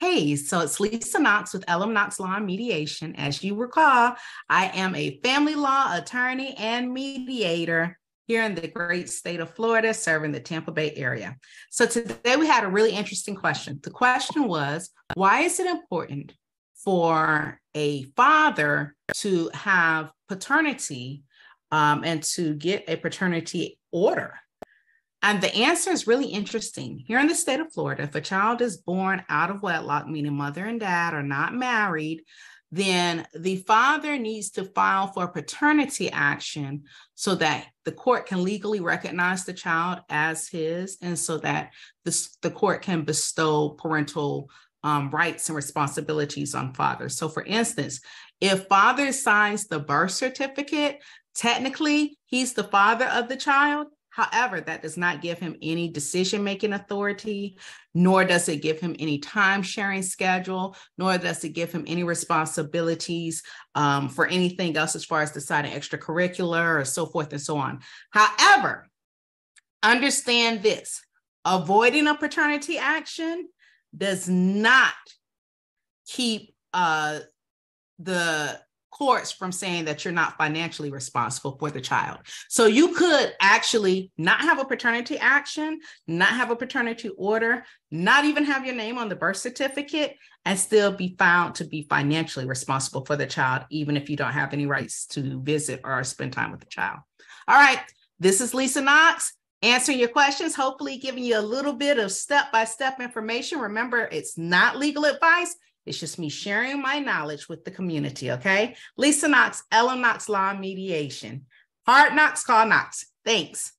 Hey, so it's Lisa Knox with L.M. Knox Law and Mediation. As you recall, I am a family law attorney and mediator here in the great state of Florida, serving the Tampa Bay area. So today we had a really interesting question. The question was why is it important for a father to have paternity um, and to get a paternity order? And the answer is really interesting. Here in the state of Florida, if a child is born out of wedlock, meaning mother and dad are not married, then the father needs to file for paternity action so that the court can legally recognize the child as his and so that this, the court can bestow parental um, rights and responsibilities on fathers. So, for instance, if father signs the birth certificate, technically he's the father of the child, However, that does not give him any decision making authority, nor does it give him any time sharing schedule, nor does it give him any responsibilities um, for anything else as far as deciding extracurricular or so forth and so on. However, understand this avoiding a paternity action does not keep uh, the courts from saying that you're not financially responsible for the child. So you could actually not have a paternity action, not have a paternity order, not even have your name on the birth certificate, and still be found to be financially responsible for the child, even if you don't have any rights to visit or spend time with the child. All right, this is Lisa Knox answering your questions, hopefully giving you a little bit of step by step information. Remember, it's not legal advice. It's just me sharing my knowledge with the community, okay? Lisa Knox, L.M. Knox Law Mediation. Hard Knox, call Knox. Thanks.